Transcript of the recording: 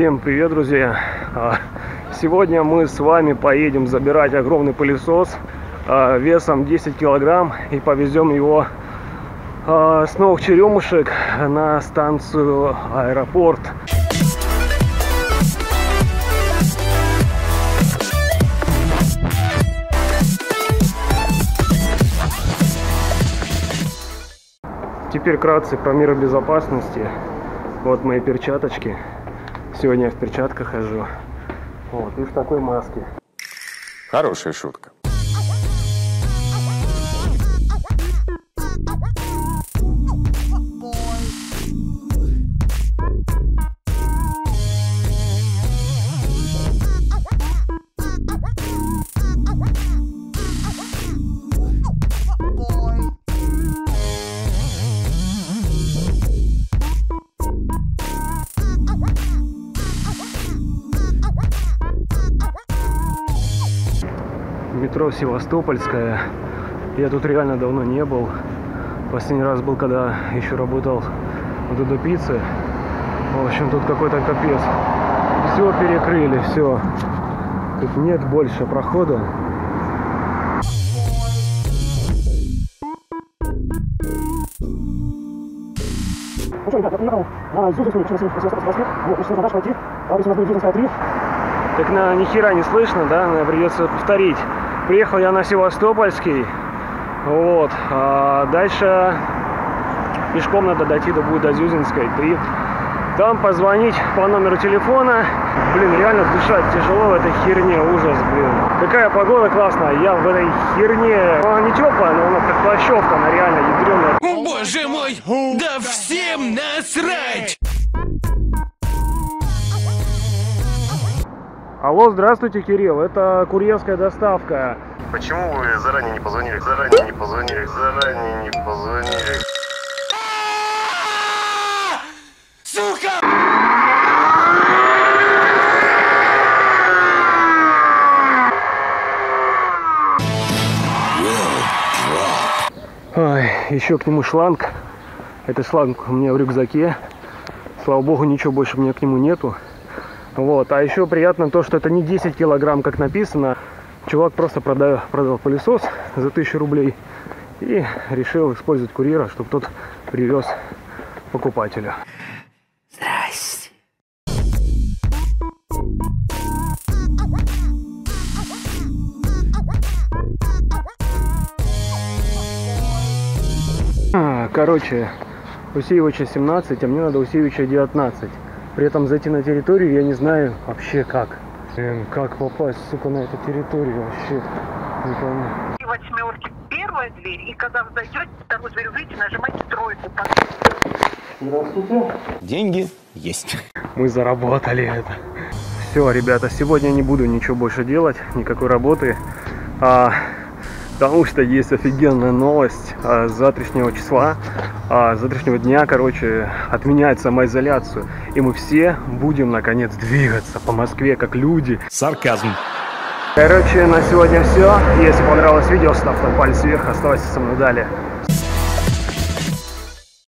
Всем привет, друзья! А, Сегодня мы с вами поедем забирать огромный пылесос а, весом 10 килограмм и повезем его а, с новых черемушек на станцию аэропорт. Теперь кратце про меры безопасности. Вот мои перчаточки. Сегодня я в перчатках хожу. Вот, и в такой маске. Хорошая шутка. Метро Севастопольская. Я тут реально давно не был. Последний раз был, когда еще работал в Додо Пицце. В общем, тут какой-то капец. Все перекрыли, все. Тут нет больше прохода. Ну что, ребят, я приехал на Зюзинскую, точнее, Севастопольскую Москве. Вот, значит, задача пойти. Адрес у нас будет Зюзинская 3. Так на ни хера не слышно, да, придется повторить. Приехал я на Севастопольский, вот, а дальше пешком надо дойти до будет до Зюзинской 3. Там позвонить по номеру телефона. Блин, реально дышать тяжело в этой херне, ужас, блин. Какая погода классная, я в этой херне. Она не теплая, но она как плащевка, она реально ядреная. О, боже мой! Да всем насрать! Алло, здравствуйте, Кирилл, это курьерская доставка. Почему вы заранее не позвонили? Заранее не позвонили, заранее не позвонили. Сука! Ой, еще к нему шланг. Это шланг у меня в рюкзаке. Слава богу, ничего больше у меня к нему нету. Вот. А еще приятно то, что это не 10 килограмм, как написано. Чувак просто продал, продал пылесос за 1000 рублей и решил использовать курьера, чтобы тот привез покупателю. Здрасте. А, Короче, Усеевича 17, а мне надо Усеевича 19. При этом зайти на территорию я не знаю вообще как. Блин, как попасть, сука, на эту территорию вообще не пойму. И восьмерки первая дверь, и когда вы зайдете, вторую дверь выйти, нажимайте тройку. Здравствуйте. Деньги есть. Мы заработали это. Все, ребята, сегодня не буду ничего больше делать, никакой работы. А, потому что есть офигенная новость а, с завтрашнего числа, а, с завтрашнего дня, короче, отменяют самоизоляцию. И мы все будем, наконец, двигаться по Москве, как люди. Сарказм. Короче, на сегодня все. Если понравилось видео, ставь там палец вверх, оставайся со мной далее.